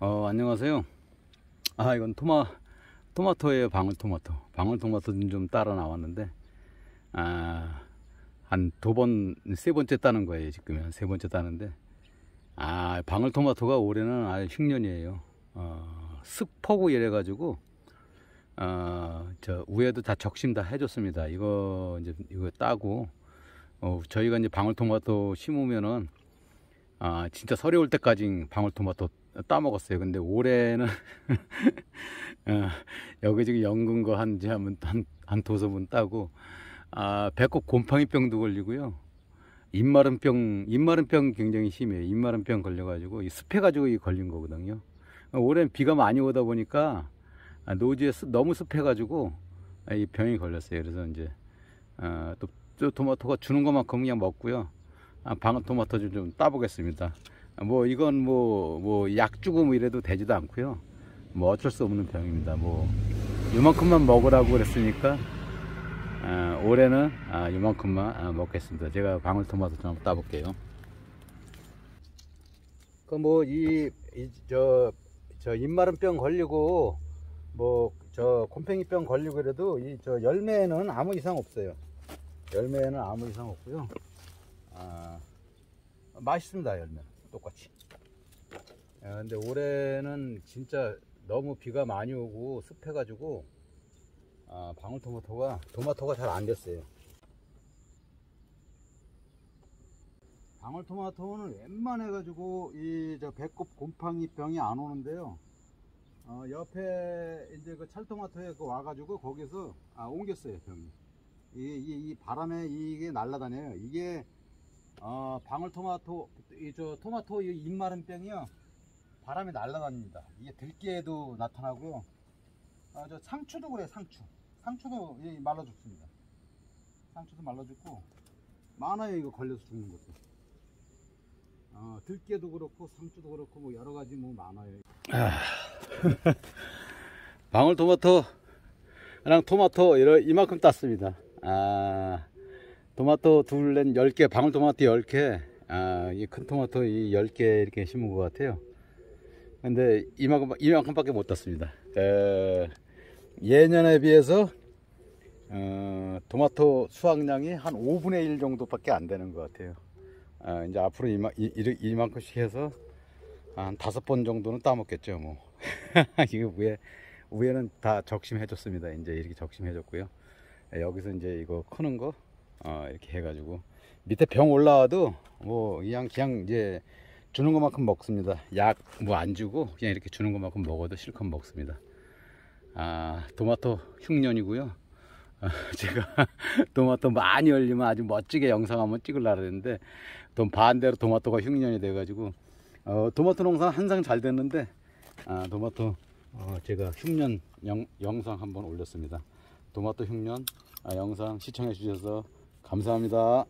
어, 안녕하세요. 아, 이건 토마, 토마토예요. 방울토마토. 방울토마토는 좀 따라 나왔는데, 아, 한 두 번, 세 번째 따는 거예요. 지금 세 번째 따는데, 아, 방울토마토가 올해는 아주 흉년이에요. 어, 습하고 이래가지고, 어, 저, 위에도 다 적심 다 해줬습니다. 이거, 이제, 이거 따고, 어, 저희가 이제 방울토마토 심으면은, 아, 진짜 서리 올 때까지 방울토마토 따먹었어요. 근데 올해는 어, 여기 지금 연근 거 한지 한, 한, 한 도서분 따고 아, 배꼽 곰팡이병도 걸리고요. 입마른병, 입마른병 굉장히 심해요. 입마른병 걸려가지고 습해가지고 이 걸린 거거든요. 올해는 비가 많이 오다 보니까 아, 노지에 너무 습해가지고 이 병이 걸렸어요. 그래서 이제 어, 또, 또 토마토가 주는 것만큼 그냥 먹고요. 아, 방울토마토 좀, 좀 따보겠습니다. 뭐 이건 뭐 뭐 약 주고 뭐 이래도 되지도 않고요. 뭐 어쩔 수 없는 병입니다. 뭐 요만큼만 먹으라고 그랬으니까 아, 올해는 아, 요만큼만 아, 먹겠습니다. 제가 방울토마토 좀 따볼게요. 그 뭐 이 저 저 입마른병 걸리고 뭐 저 곰팡이병 걸리고 그래도 이 저 열매에는 아무 이상 없어요. 열매에는 아무 이상 없고요. 아, 맛있습니다 열매. 똑같이. 야, 근데 올해는 진짜 너무 비가 많이 오고 습해가지고 아, 방울토마토가 토마토가 잘 안 됐어요. 방울토마토는 웬만해 가지고 이 저 배꼽 곰팡이 병이 안 오는데요. 어, 옆에 이제 그 찰토마토에 그 와가지고 거기서 아, 옮겼어요 병이. 이, 이, 이 바람에 이게 날라다녀요. 이게 어, 방울토마토, 이 저 토마토 이 입마른 병이요. 바람에 날아다닙니다. 이게 들깨에도 나타나고요. 어, 저 상추도 그래, 상추. 상추도 말라 죽습니다. 상추도 말라 죽고 많아요, 이거 걸려서 죽는 것도. 어, 들깨도 그렇고 상추도 그렇고 뭐 여러 가지 뭐 많아요. 아, 방울토마토랑 토마토 이만큼 땄습니다. 아. 토마토 둘렌 10개, 방울토마토 10개, 아, 이 큰 토마토 이 10개 이렇게 심은 것 같아요. 근데 이만큼, 이만큼 밖에 못 땄습니다. 에, 예년에 비해서, 어, 토마토 수확량이 한 5분의 1 정도밖에 안 되는 것 같아요. 아, 이제 앞으로 이마, 이, 이만큼씩 해서 한 다섯 번 정도는 따먹겠죠, 뭐. 이거 위에, 위에는 다 적심해 줬습니다. 이제 이렇게 적심해 줬고요. 여기서 이제 이거 크는 거, 어, 이렇게 해가지고 밑에 병 올라와도 뭐 그냥 그냥 이제 주는 것만큼 먹습니다. 약 뭐 안 주고 그냥 이렇게 주는 것만큼 먹어도 실컷 먹습니다. 아 토마토 흉년이고요. 아, 제가 토마토 많이 열리면 아주 멋지게 영상 한번 찍으려고 했는데 또 반대로 토마토가 흉년이 돼 가지고 어, 토마토 농사 항상 잘 됐는데 아, 토마토 어, 제가 흉년 영, 영상 한번 올렸습니다. 토마토 흉년 아, 영상 시청해 주셔서 감사합니다.